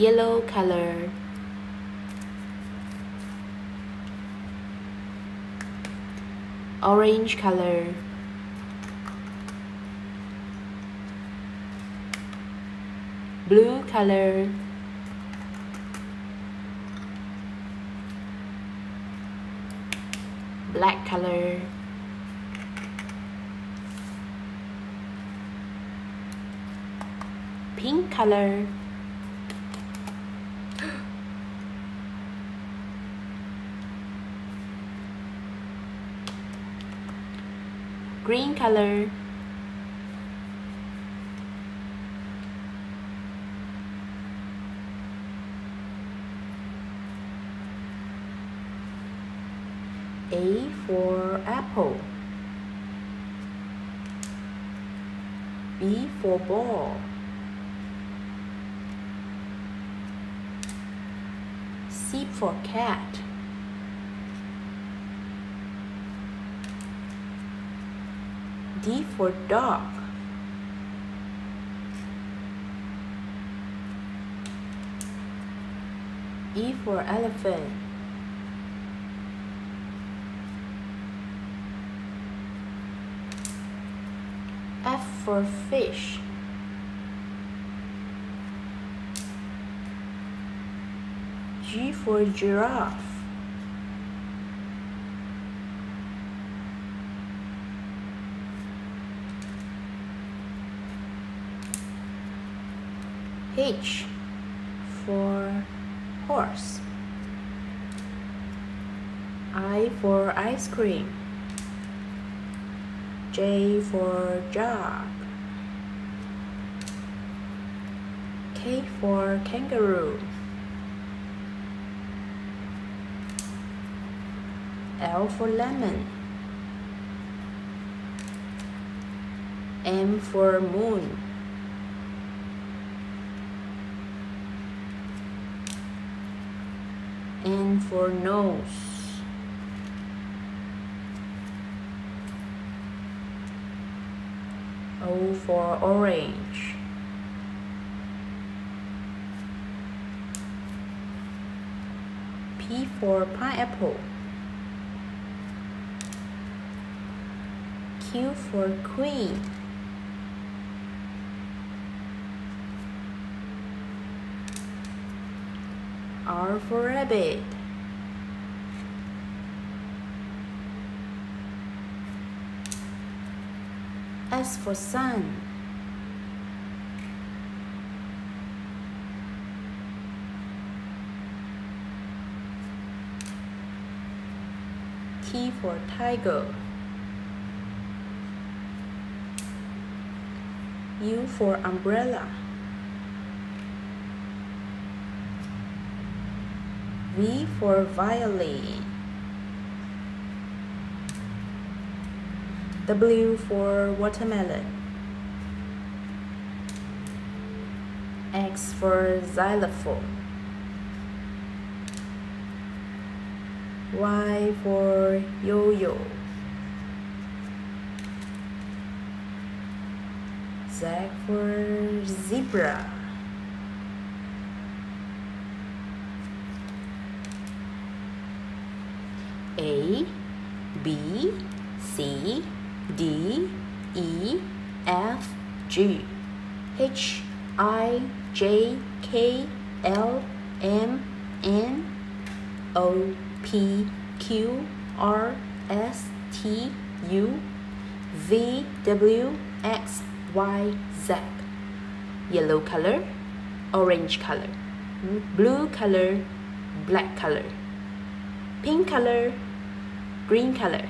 yellow color. Orange color. Blue color. Black color. Pink color green color. A for apple. B for ball. C for cat D for dog. E for elephant. F for fish. G for giraffe H for horse. I for ice cream. J for jug. K for kangaroo. L for lemon. M for moon N for nose O for orange. P for pineapple. Q for queen R for rabbit S for sun T for tiger. U for umbrella V for violin. W for watermelon. X for xylophone. Y for yo-yo. Z for zebra A B C D E F G. H I J K L M N O P Q R S T U V W X Y Z. Yellow color orange color. Blue color black color. Pink color green color